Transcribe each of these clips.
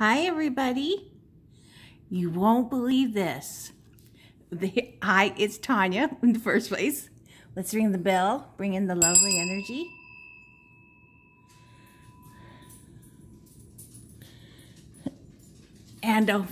Hi, everybody. You won't believe this. The, hi, it's Tanya in the first place. Let's ring the bell, bring in the lovely energy. And uh,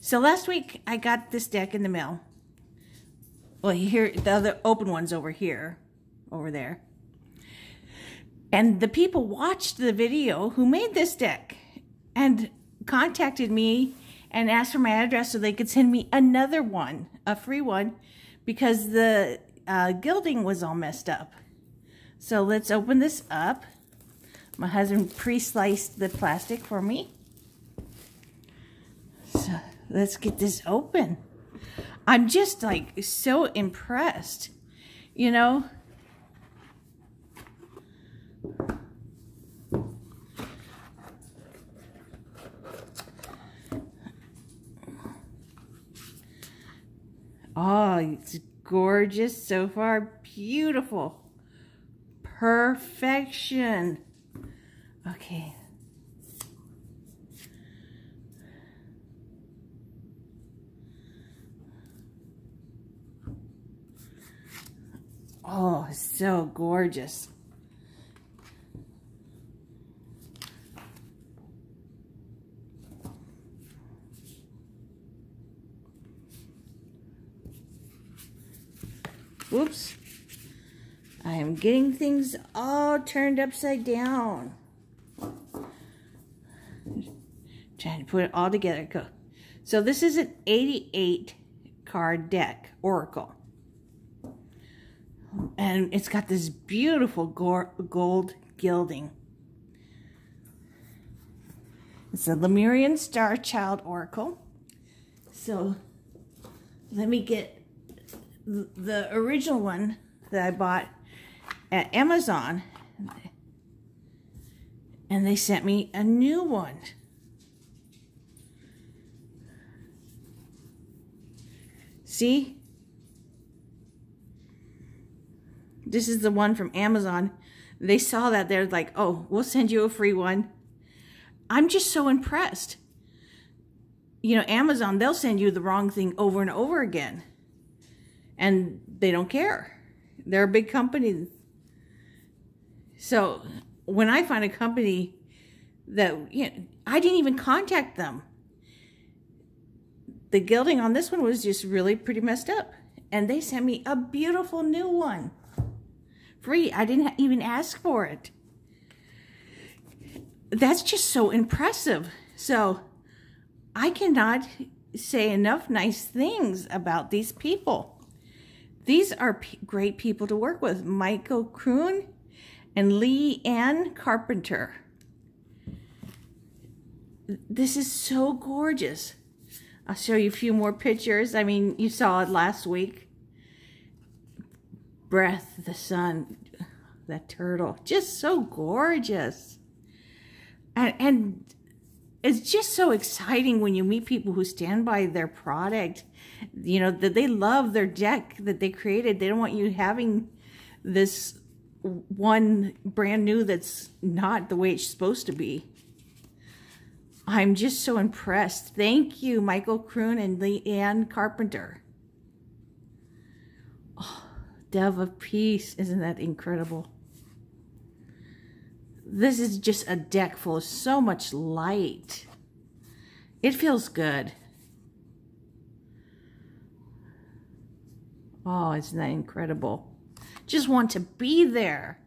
so last week I got this deck in the mail. Well, here, the other open one's over here, over there. And the people watched the video who made this deck. And contacted me and asked for my address so they could send me another one, a free one, because the uh, gilding was all messed up. So let's open this up. My husband pre-sliced the plastic for me. So let's get this open. I'm just like so impressed, you know, Oh, it's gorgeous so far. Beautiful. Perfection. Okay. Oh, so gorgeous. Whoops. I am getting things all turned upside down. Trying to put it all together. Go. So this is an 88 card deck, Oracle. And it's got this beautiful gold gilding. It's a Lemurian Star Child Oracle. So let me get the original one that I bought at Amazon and they sent me a new one. See? This is the one from Amazon. They saw that. They're like, oh, we'll send you a free one. I'm just so impressed. You know, Amazon, they'll send you the wrong thing over and over again and they don't care. They're a big company. So when I find a company that, you know, I didn't even contact them. The gilding on this one was just really pretty messed up. And they sent me a beautiful new one. Free. I didn't even ask for it. That's just so impressive. So I cannot say enough nice things about these people. These are great people to work with. Michael Kroon and Lee Ann Carpenter. This is so gorgeous. I'll show you a few more pictures. I mean, you saw it last week. Breath, the sun, that turtle. Just so gorgeous. And, and it's just so exciting when you meet people who stand by their product you know that they love their deck that they created. They don't want you having this one brand new that's not the way it's supposed to be. I'm just so impressed. Thank you michael kroon and leanne carpenter. Oh, dove of peace. Isn't that incredible this is just a deck full of so much light. It feels good. Oh, isn't that incredible? Just want to be there.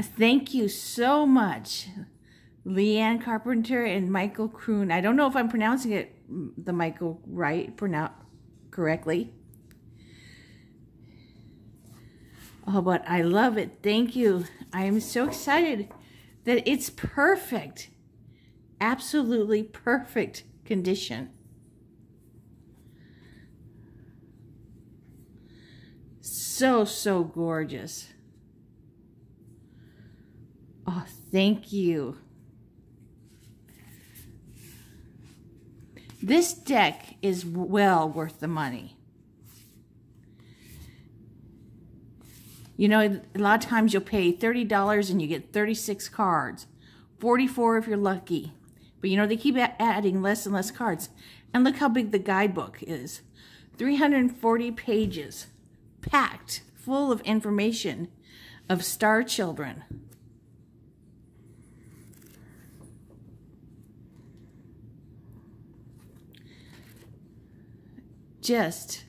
Thank you so much, Leanne Carpenter and Michael Kroon. I don't know if I'm pronouncing it the Michael right, pronounce correctly. Oh, but I love it. Thank you. I am so excited that it's perfect. Absolutely perfect condition. So, so gorgeous. Oh, thank you. This deck is well worth the money. You know, a lot of times you'll pay $30 and you get 36 cards, 44 if you're lucky. But you know, they keep adding less and less cards. And look how big the guidebook is 340 pages, packed full of information of star children. Just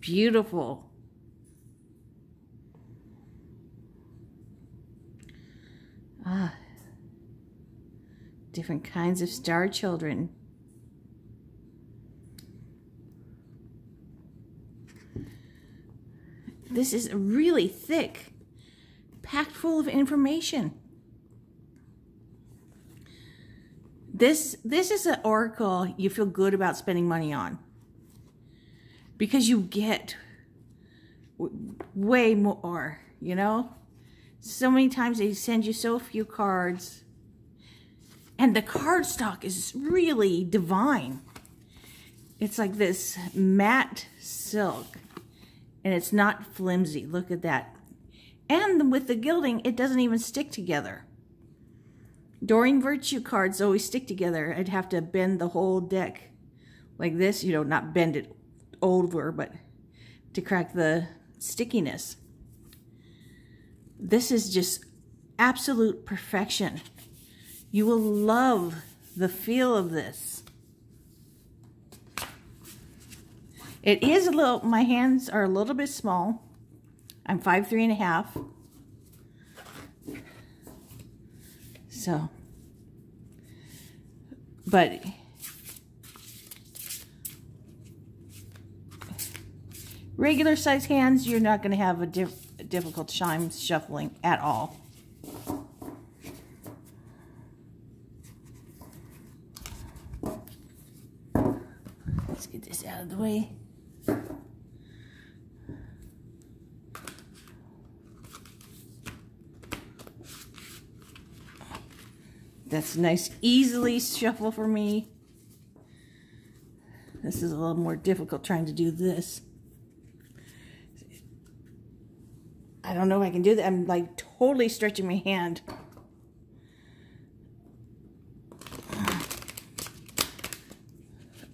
beautiful. Ah, different kinds of star children. This is really thick, packed full of information. This this is an oracle you feel good about spending money on because you get way more, you know? So many times they send you so few cards. And the card stock is really divine. It's like this matte silk. And it's not flimsy. Look at that. And with the gilding, it doesn't even stick together. Doreen Virtue cards always stick together. I'd have to bend the whole deck like this. You know, not bend it over, but to crack the stickiness. This is just absolute perfection. You will love the feel of this. It is a little, my hands are a little bit small. I'm five, three and a half. So, but Regular size hands, you're not going to have a difficult time shuffling at all. Let's get this out of the way. That's nice, easily shuffle for me. This is a little more difficult trying to do this. I don't know if I can do that. I'm like totally stretching my hand.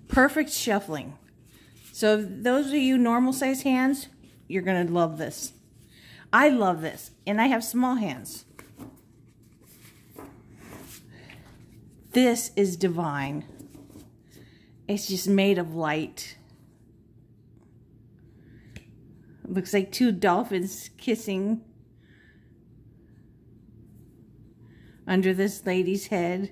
Perfect shuffling. So those of you normal size hands, you're going to love this. I love this. And I have small hands. This is divine. It's just made of light. Looks like two dolphins kissing under this lady's head.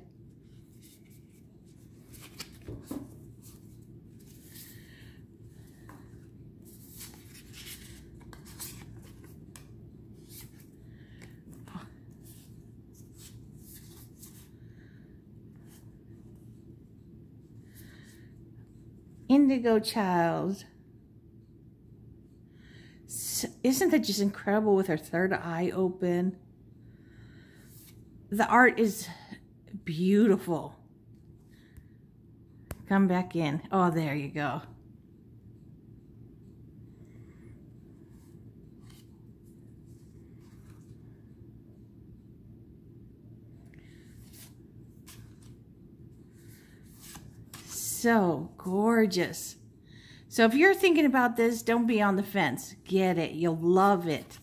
Indigo Child isn't that just incredible with her third eye open? The art is beautiful. Come back in. Oh, there you go. So gorgeous. So if you're thinking about this, don't be on the fence. Get it. You'll love it.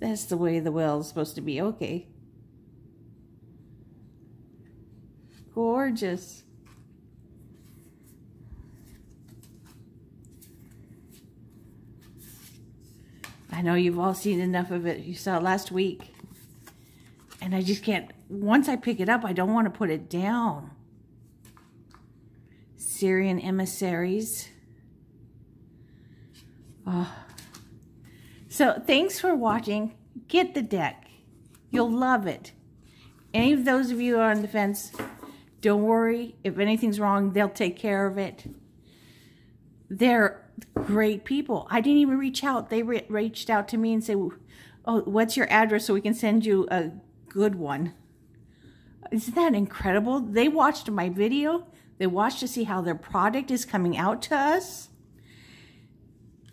That's the way the well is supposed to be. Okay. Gorgeous. I know you've all seen enough of it. You saw it last week. And I just can't, once I pick it up, I don't want to put it down. Sirian emissaries. Oh. So thanks for watching. Get the deck. You'll love it. Any of those of you on the fence, don't worry. If anything's wrong, they'll take care of it. They're great people. I didn't even reach out. They re reached out to me and said, oh, what's your address so we can send you a good one. Isn't that incredible? They watched my video. They watched to see how their product is coming out to us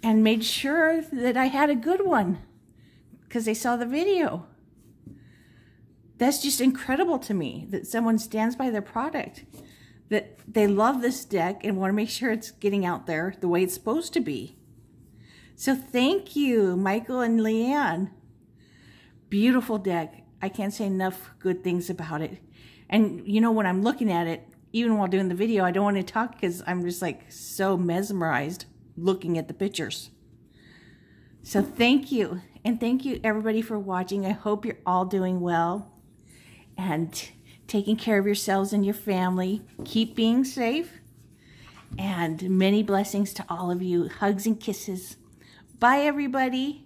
and made sure that I had a good one because they saw the video. That's just incredible to me that someone stands by their product, that they love this deck and want to make sure it's getting out there the way it's supposed to be. So thank you, Michael and Leanne. Beautiful deck. I can't say enough good things about it. And you know, when I'm looking at it, even while doing the video, I don't want to talk because I'm just like so mesmerized looking at the pictures. So thank you. And thank you everybody for watching. I hope you're all doing well and taking care of yourselves and your family. Keep being safe. And many blessings to all of you. Hugs and kisses. Bye, everybody.